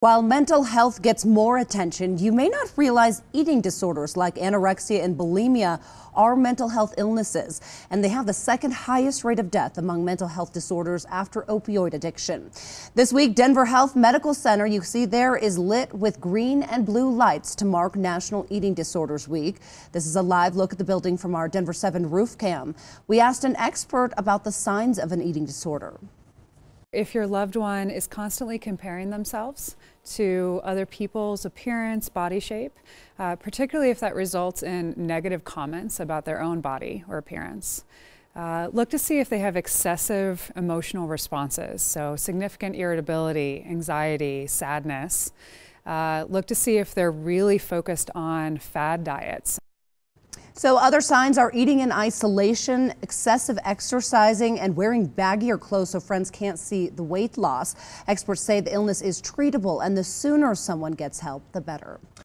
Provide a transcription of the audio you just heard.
While mental health gets more attention, you may not realize eating disorders like anorexia and bulimia are mental health illnesses, and they have the second highest rate of death among mental health disorders after opioid addiction. This week, Denver Health Medical Center, you see there, is lit with green and blue lights to mark National Eating Disorders Week. This is a live look at the building from our Denver 7 roof cam. We asked an expert about the signs of an eating disorder. If your loved one is constantly comparing themselves to other people's appearance, body shape, uh, particularly if that results in negative comments about their own body or appearance. Uh, look to see if they have excessive emotional responses, so significant irritability, anxiety, sadness. Uh, look to see if they're really focused on fad diets. So other signs are eating in isolation, excessive exercising, and wearing baggier clothes so friends can't see the weight loss. Experts say the illness is treatable, and the sooner someone gets help, the better.